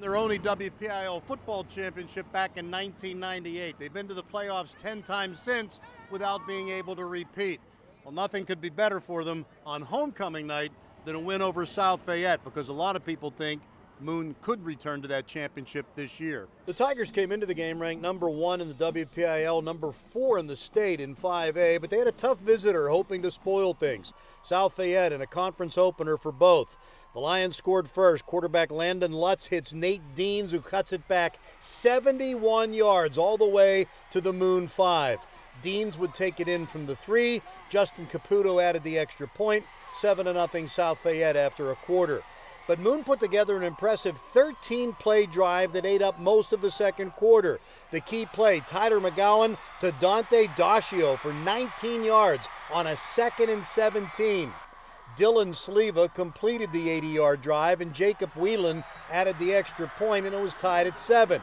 Their only WPIAL football championship back in 1998. They've been to the playoffs 10 times since without being able to repeat. Well, nothing could be better for them on homecoming night than a win over South Fayette because a lot of people think Moon could return to that championship this year. The Tigers came into the game ranked number one in the WPIAL, number four in the state in 5A, but they had a tough visitor hoping to spoil things. South Fayette in a conference opener for both. The Lions scored first. Quarterback Landon Lutz hits Nate Deans, who cuts it back 71 yards all the way to the Moon 5. Deans would take it in from the three. Justin Caputo added the extra point. 7 0 South Fayette after a quarter. But Moon put together an impressive 13 play drive that ate up most of the second quarter. The key play, Tyler McGowan to Dante Dacio for 19 yards on a second and 17. Dylan Sleva completed the 80 yard drive, and Jacob Whelan added the extra point, and it was tied at seven.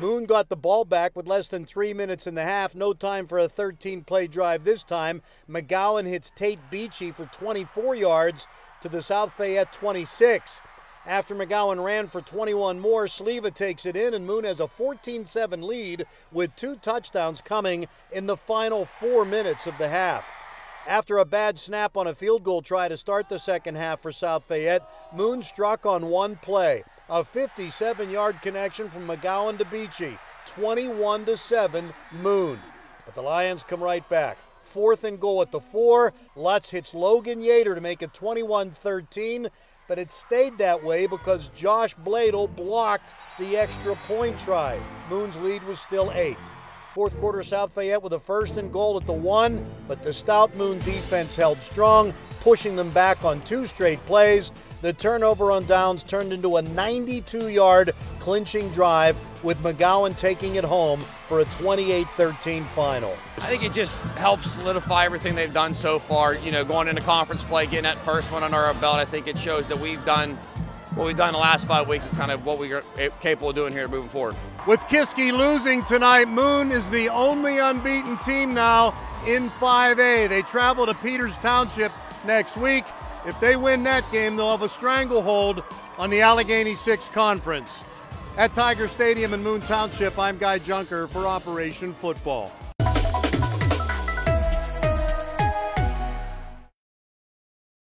Moon got the ball back with less than three minutes in the half. No time for a 13 play drive this time. McGowan hits Tate Beachy for 24 yards to the South Fayette 26. After McGowan ran for 21 more, Sleva takes it in, and Moon has a 14 7 lead with two touchdowns coming in the final four minutes of the half. After a bad snap on a field goal try to start the second half for South Fayette, Moon struck on one play. A 57 yard connection from McGowan to Beachy. 21 to 7, Moon. But the Lions come right back. Fourth and goal at the four. Lutz hits Logan Yater to make it 21 13, but it stayed that way because Josh Bladel blocked the extra point try. Moon's lead was still eight. Fourth quarter, South Fayette with a first and goal at the one, but the Stout Moon defense held strong, pushing them back on two straight plays. The turnover on downs turned into a 92 yard clinching drive with McGowan taking it home for a 28 13 final. I think it just helps solidify everything they've done so far. You know, going into conference play, getting that first one under our belt, I think it shows that we've done what we've done the last five weeks is kind of what we are capable of doing here moving forward. With Kiski losing tonight, Moon is the only unbeaten team now in 5A. They travel to Peters Township next week. If they win that game, they'll have a stranglehold on the Allegheny 6 Conference. At Tiger Stadium in Moon Township, I'm Guy Junker for Operation Football.